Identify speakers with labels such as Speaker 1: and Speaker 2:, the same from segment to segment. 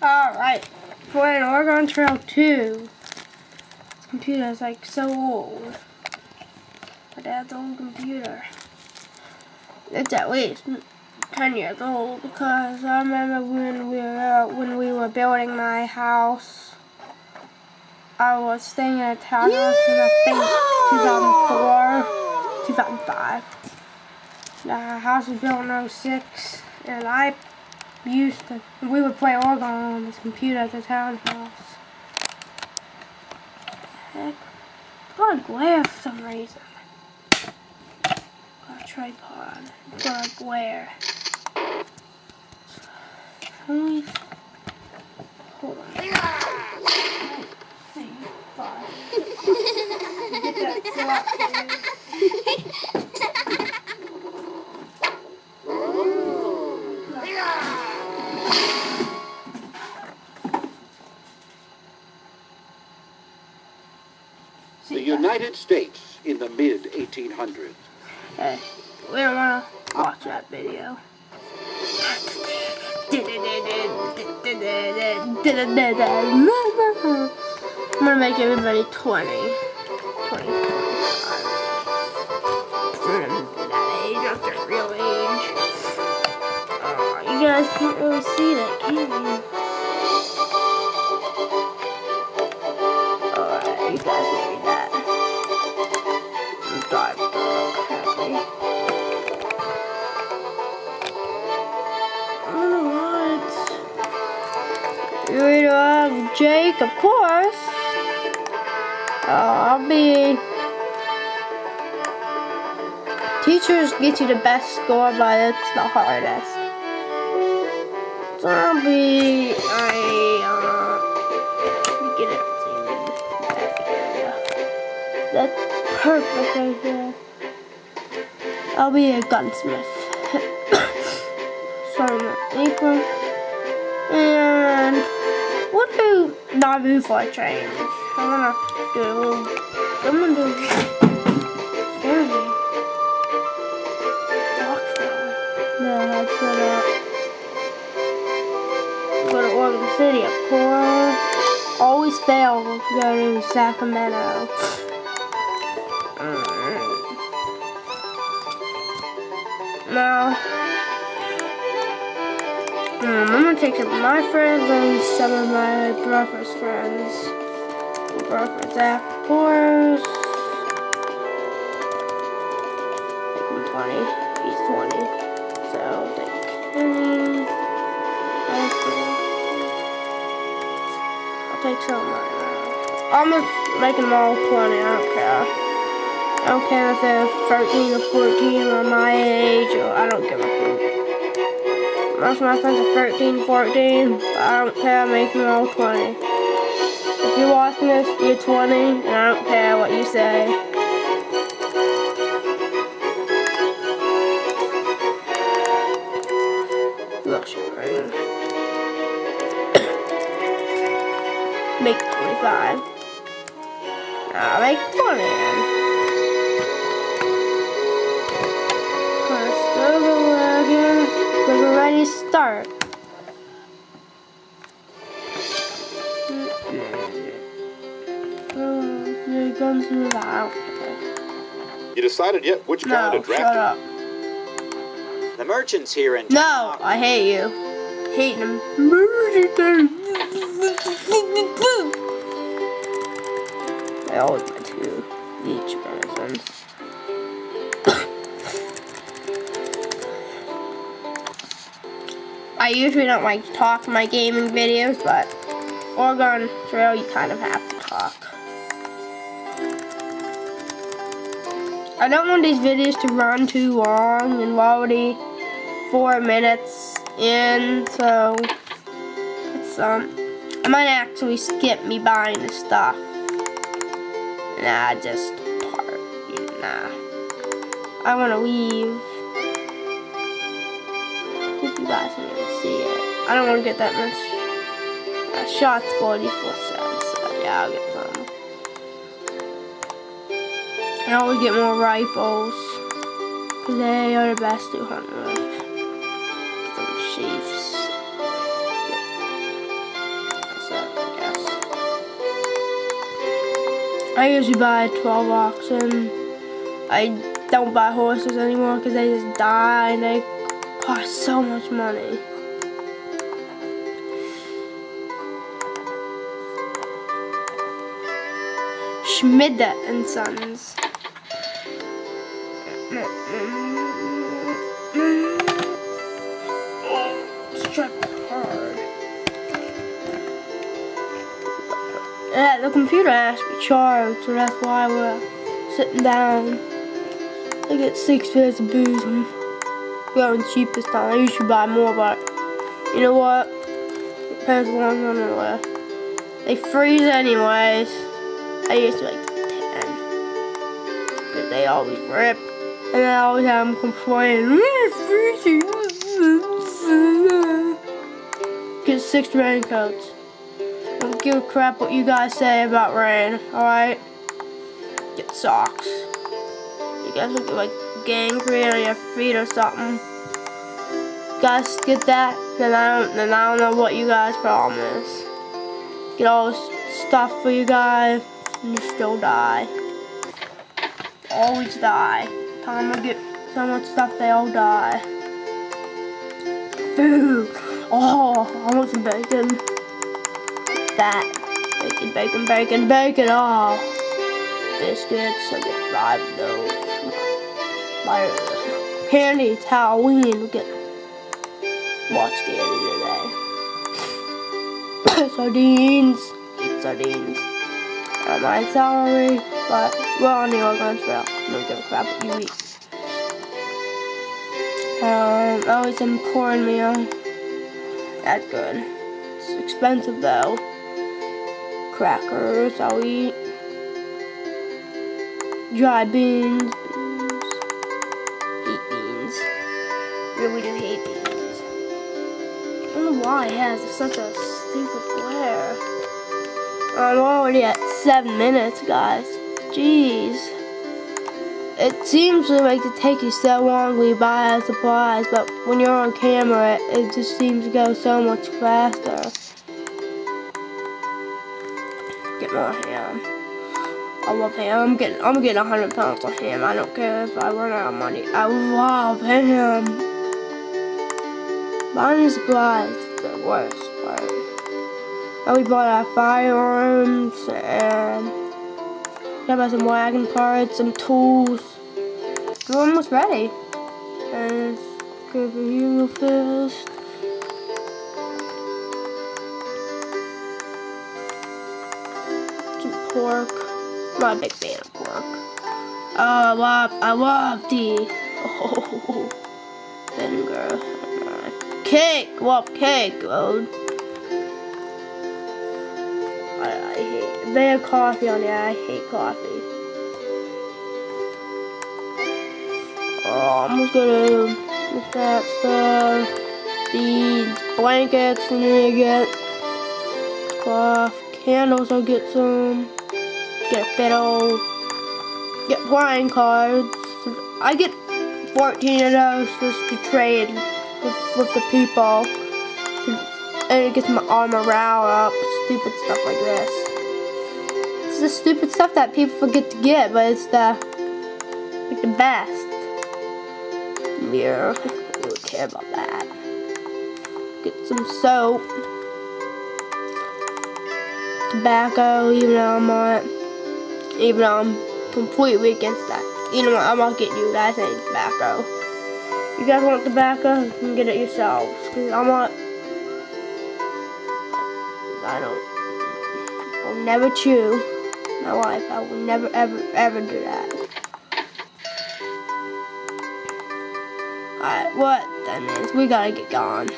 Speaker 1: Alright, playing Oregon Trail 2. This computer is like so old. My dad's old computer. It's at least 10 years old because I remember when we were uh, when we were building my house. I was staying in a townhouse in I think 2004, 2005. The house was built in 06 and I used to, we would play Oregon on this computer at the townhouse. Heck, got a glare for some reason. Got a tripod. Got a glare. Hold on. Get that
Speaker 2: States in the mid 1800s.
Speaker 1: Hey, we don't want to watch that video. I'm gonna make everybody 20. 20, That age, not their real age. Oh, you guys can't really see that, can you? What? You know, Jake, of course. Uh, I'll be. Teachers get you the best score, but it's the hardest. So I'll be. I. Uh, get it. That's perfect right there. I'll be a gunsmith. Sorry, my apron. And do Nauvoo for a change? I'm gonna do a little. I'm gonna do. Not it. Go to Oregon City, of course. Always fail to go to Sacramento. Now, um, I'm gonna take of my friends and some of my brother's friends. Brother's course. Take him 20. He's 20. So I'll take Kenny. I'll take some of mine. I'm just making them all 20. I don't care. I don't care if they're 13 or 14 or my age, or I don't give a hoot. Most of my friends are 13, 14, but I don't care, make them all 20. If you're watching this, you're 20, and I don't care what you say. Make 25. I'll make 20 then. We're ready to start. Your guns move out.
Speaker 2: You decided yet which guy
Speaker 1: No,
Speaker 2: to draft?
Speaker 1: shut up.
Speaker 3: The merchants here in
Speaker 1: No, I hate you. Hate them. I always my two each medicine. I usually don't like to talk in my gaming videos, but Oregon Trail, you kind of have to talk. I don't want these videos to run too long and already four minutes in, so it's um I might actually skip me buying the stuff. Nah, just part. Nah. I wanna leave hope you guys can even see it. I don't want to get that much uh, shots 44 cents. So yeah, I'll get some. And I always get more rifles. They are the best to hunt with. Get some sheaves. That's I guess. I usually buy 12 oxen. I don't buy horses anymore because they just die and they cost so much money. Schmidt and Sons. Yeah, the computer has to be charged, so that's why we're sitting down. I get six pairs of booze going cheap this time. I usually buy more, but you know what? Depends on underwear. They freeze anyways. I used to like 10. Because they always rip. And I always have them complaining, mm, it's freezing. Get six raincoats. Don't give a crap what you guys say about rain, alright? Get socks. You guys look like gangrene on your feet or something. Guys get that, then I don't then I don't know what you guys' promise. Get all this stuff for you guys, and you still die. Always die. Time to get so much stuff, they all die. Food. Oh, I want some bacon. That. Bacon, bacon, bacon, bacon. Oh. Biscuits. I get five of those. Fire. Candy. Halloween. We get what's candy today? sardines. Eat sardines. I might salary, but we're on the Oregon Trail. No give a crap what you eat. Um, always some cornmeal. That's good. It's expensive though. Crackers, I'll eat. Dry. Beans. Oh, it has such a stupid glare. I'm already at seven minutes, guys. Jeez. It seems like it takes you so long you buy supplies, but when you're on camera, it, it just seems to go so much faster. Get more ham. I love ham. I'm getting I'm getting 100 pounds of ham. I don't care if I run out of money. I love ham. Buying supplies the worst part. And we bought our firearms and got about some wagon parts, some tools. We're almost ready. And go for you first. Some pork. I'm not a big fan of pork. Oh, I love, I love the oh, vinegar. Cake, love cake, dude. I, I hate. They have coffee on it. I hate coffee. Oh, I'm just gonna get that stuff. These blankets need to get. Cloth, candles. I'll get some. Get a fiddle. Get playing cards. I get 14 of those just to trade with, with the people. And it gets my all morale up. Stupid stuff like this. It's the stupid stuff that people forget to get, but it's the like the best. Mirror. I don't care about that. Get some soap. Tobacco, even though I'm not even though I'm completely against that. You know what, I'm not getting you guys any tobacco. You guys want tobacco? You can get it yourselves. I'm not I don't I'll never chew my life. I will never ever ever do that. Alright, what that means we gotta get going.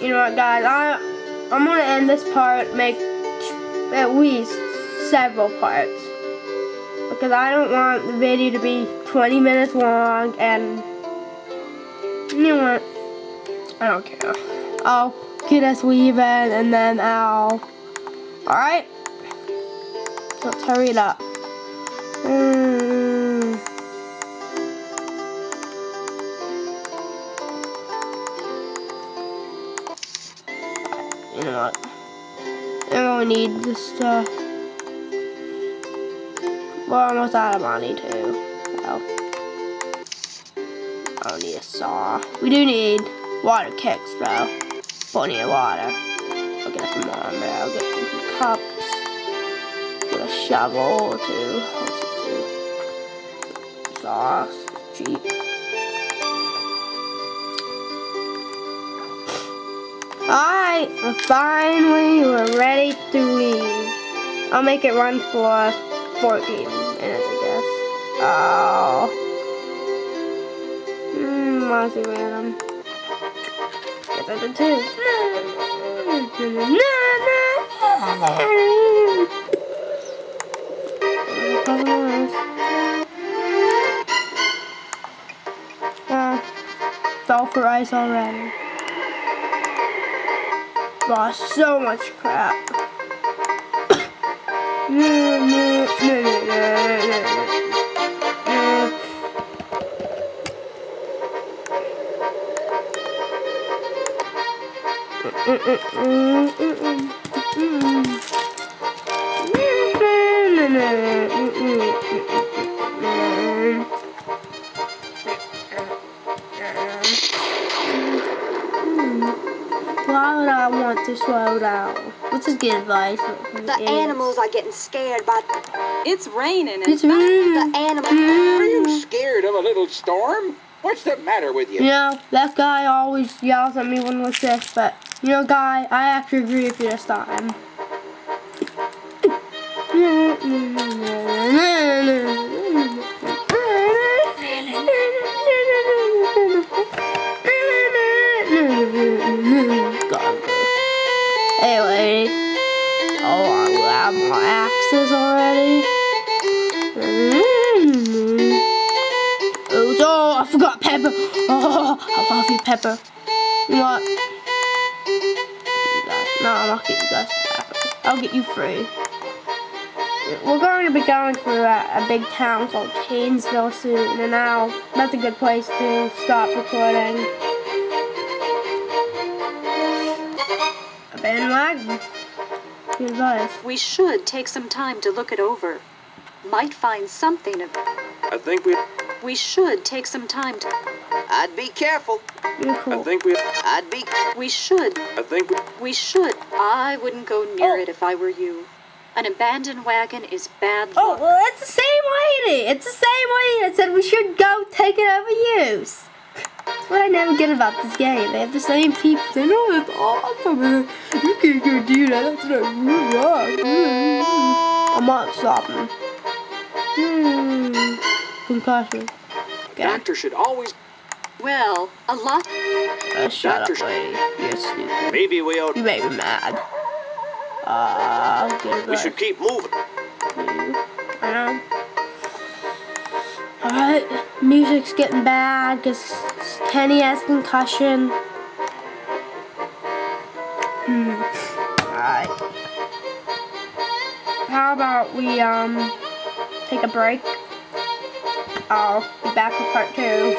Speaker 1: You know what guys, I I'm gonna end this part, make at least several parts. Because I don't want the video to be 20 minutes long and you know what? I don't care. I'll get us leaving and then I'll alright? Let's hurry it up. Mm. You know what? I don't need this stuff. We're almost out of money too. So. I don't need a saw. We do need water kicks though. Plenty of water. I'll get some more there. I'll get some cups. Get a shovel or two. Sauce. Cheap. Alright, we're finally we're ready to leave. I'll make it run for 14 minutes. Oh. Mmm, honestly random. Guess I did too. Uh, fell for ice already. Lost so much crap. Why would I want to slow down? Let's just get advice
Speaker 4: The
Speaker 1: idiots.
Speaker 4: animals are getting scared by
Speaker 5: It's raining
Speaker 1: It's raining.
Speaker 4: the animals.
Speaker 2: Are you scared of a little storm? What's the matter with you?
Speaker 1: You know, that guy always yells at me when we're sick, but you know, guy, I actually agree with you this time. Anyway, oh, I have my axes already. Oh, oh, I forgot Pepper. Oh, I love you, Pepper. You know what? You guys. No, I'll not getting you guys Pepper. I'll get you free. We're going to be going through a, a big town called Kanesville soon, and now that's a good place to stop recording. Abandoned wagon. Good advice.
Speaker 5: we should take some time to look it over. Might find something of
Speaker 2: I think we.
Speaker 5: We should take some time to
Speaker 3: I'd be careful.
Speaker 1: You're cool.
Speaker 2: think we.
Speaker 3: I'd be.
Speaker 5: We should
Speaker 2: I think we.
Speaker 5: we should I wouldn't go near
Speaker 1: Oh.
Speaker 5: it if I were you. An abandoned wagon is bad
Speaker 1: Oh, well, it's the same lady. It's the same lady that said we should go take it over use. That's what I never get about this game. They have the same people saying, oh, it's awesome. You can't go do that. That's not good. I'm not stopping. Hmm. Concussion. Okay.
Speaker 2: Doctor should always.
Speaker 5: Well, a lot
Speaker 1: Uh, shut up,
Speaker 2: Doctor-
Speaker 1: lady. You're stupid.
Speaker 3: Maybe we ought.
Speaker 1: You make me mad. Uh, I'll get it
Speaker 3: We
Speaker 1: back.
Speaker 3: should keep moving.
Speaker 1: I know. Alright, music's getting bad because Kenny has concussion. Hmm. Alright. How about we, um, take a break? I'll be back with part two.